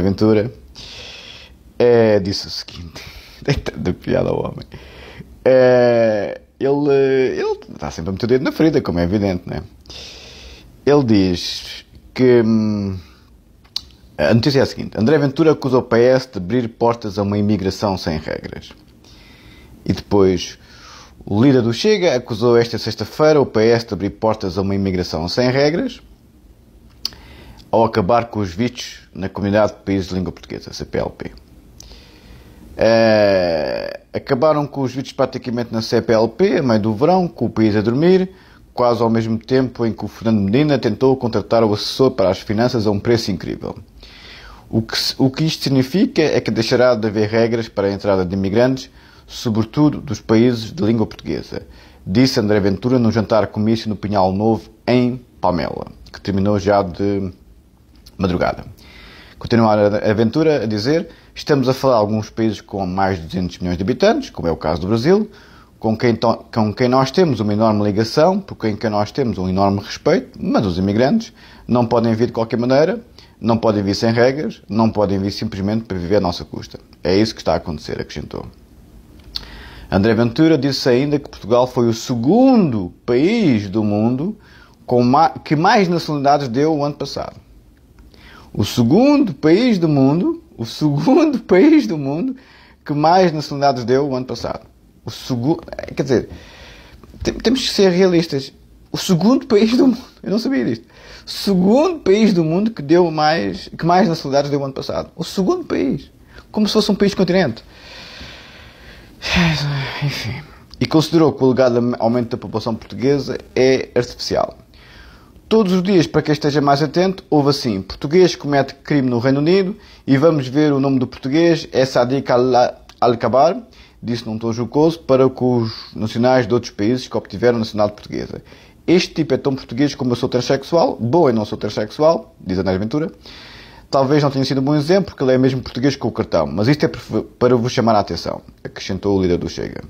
Aventura é, disse o seguinte: de piada ao homem. É, ele, ele está sempre a meter o dedo na ferida, como é evidente, né? Ele diz que. Hum, a notícia é a seguinte: André Ventura acusou o PS de abrir portas a uma imigração sem regras. E depois, o líder do Chega acusou esta sexta-feira o PS de abrir portas a uma imigração sem regras ao acabar com os vistos na Comunidade de Países de Língua Portuguesa, CPLP. Uh, acabaram com os vistos praticamente na CPLP, a meio do verão, com o país a dormir, quase ao mesmo tempo em que o Fernando Medina tentou contratar o assessor para as finanças a um preço incrível. O que, o que isto significa é que deixará de haver regras para a entrada de imigrantes, sobretudo dos países de língua portuguesa, disse André Ventura no jantar comício no Pinhal Novo, em Palmela, que terminou já de madrugada. Continua a aventura a dizer: estamos a falar de alguns países com mais de 200 milhões de habitantes, como é o caso do Brasil, com quem, com quem nós temos uma enorme ligação, por quem nós temos um enorme respeito, mas os imigrantes não podem vir de qualquer maneira, não podem vir sem regras, não podem vir simplesmente para viver à nossa custa. É isso que está a acontecer, acrescentou. André Ventura disse ainda que Portugal foi o segundo país do mundo que mais nacionalidades deu o ano passado. O segundo país do mundo, o segundo país do mundo que mais nacionalidades deu o ano passado. O segundo, quer dizer, temos que ser realistas. O segundo país do mundo, eu não sabia disto. Segundo país do mundo que deu mais, que mais nacionalidades deu o ano passado. O segundo país, como se fosse um país continente. Enfim. E considerou que o alegado aumento da população portuguesa é artificial. Todos os dias, para quem esteja mais atento, houve assim: português comete crime no Reino Unido e vamos ver o nome do português, é Sadiq Al-Kabar, disse num tom jocoso, para com os nacionais de outros países que obtiveram nacionalidade portuguesa. Este tipo é tão português como eu sou transexual, bom eu não sou transexual, diz Ana Ventura. Talvez não tenha sido um bom exemplo, porque ele é mesmo português com o cartão, mas isto é para vos chamar a atenção, acrescentou o líder do Chega.